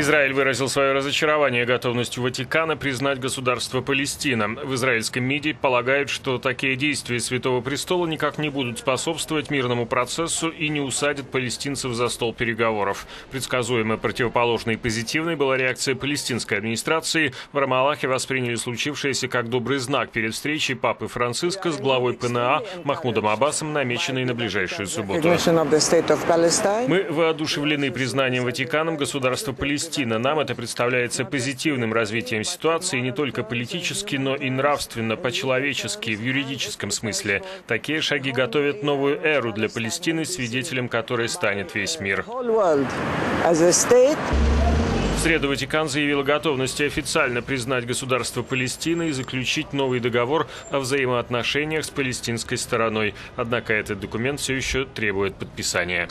Израиль выразил свое разочарование готовностью Ватикана признать государство Палестина. В израильском МИДе полагают, что такие действия Святого Престола никак не будут способствовать мирному процессу и не усадят палестинцев за стол переговоров. Предсказуемо противоположной и позитивной была реакция палестинской администрации. В Рамалахе восприняли случившееся как добрый знак перед встречей Папы Франциска с главой ПНА Махмудом Аббасом, намеченной на ближайшую субботу. Мы воодушевлены признанием Ватиканом государства Палестина Палестина. Нам это представляется позитивным развитием ситуации не только политически, но и нравственно, по-человечески, в юридическом смысле. Такие шаги готовят новую эру для Палестины, свидетелем которой станет весь мир. В среду Ватикан заявил о готовности официально признать государство Палестина и заключить новый договор о взаимоотношениях с палестинской стороной. Однако этот документ все еще требует подписания.